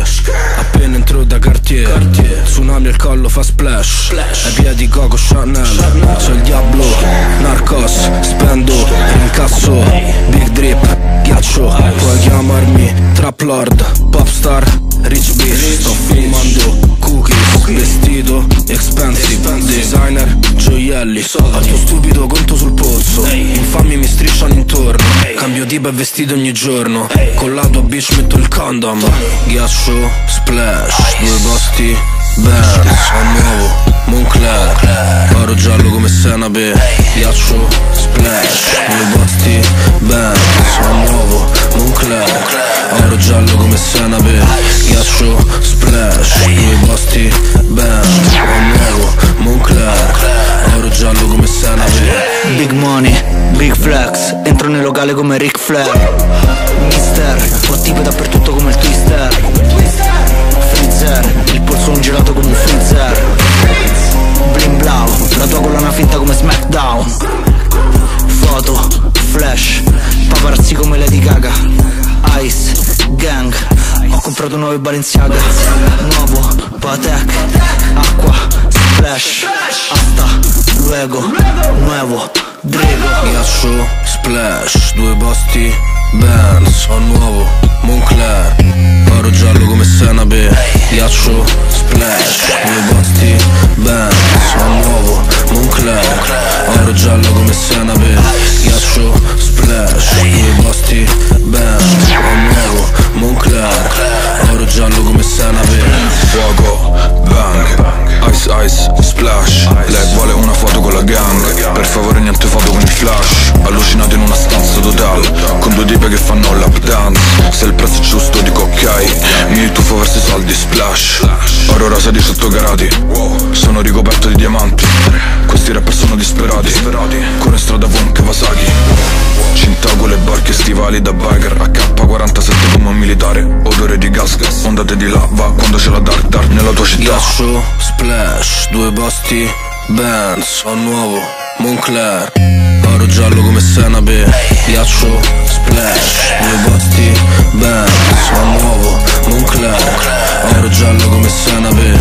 Shit. Appena entro da Cartier, Cartier. Tsunami al collo fa splash, splash. Ai piedi Coco Chanel, Chanel. C'è il diavolo. Narcos, spendo. Incasso, big drip Ghiaccio, puoi chiamarmi Trap Lord, Popstar, Rich Bitch. Sto filmando cookies, vestito expensive. Designer, gioielli. Alto stupido conto Tipo e vestito ogni giorno. Con la tua bitch metto il condom. Ghiaccio, splash Due posti, Benz Ho nuovo, Moncler. Oro giallo come senape Ghiaccio, splash Due posti, Benz Ho nuovo, Moncler. Oro giallo come senape Ghiaccio, splash Due posti, Benz Ho nuovo, Moncler. Oro giallo come senape. Big money, big flex Nel locale come Ric Flair Mister, tipe dappertutto come il twister. Freezer, il polso un gelato come un freezer. Bling blau, la tua collana finta come Smackdown. Foto, flash, paparazzi come Lady Gaga. Ice, gang, ho comprato nuove Balenciaga. Nuovo, Patek, acqua, splash Hasta, luego, nuevo, Drego Ghiaccio, splash, due posti, Benz, ho nuovo, Moncler. Oro giallo come senape, ghiaccio, splash, due posti, Benz, ho nuovo, Moncler. Oro giallo come senape, ghiaccio, Se il prezzo giusto dico ok. Mi tuffo verso i soldi, splash. Oro rosa 18 gradi Sono ricoperto di diamanti. Questi rapper sono disperati. Corro in strada con Kawasaki Cinta con le barche stivali da biker AK-47 come un militare. Odore di gas, ondate di lava Quando c'è la dark dark. Nella tua città. Ghiaccio, splash, due posti, Benz, ho nuovo, Moncler Oro giallo come senape, ghiaccio, splash, due posti, Benz, ho nuovo, Moncler. Oro giallo come senape,